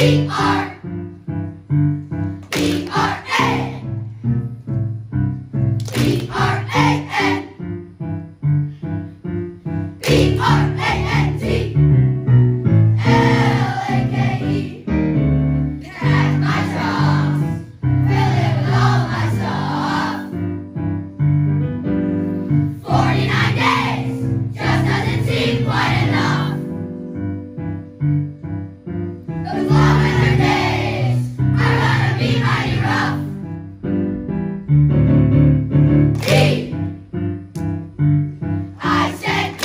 B R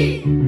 T.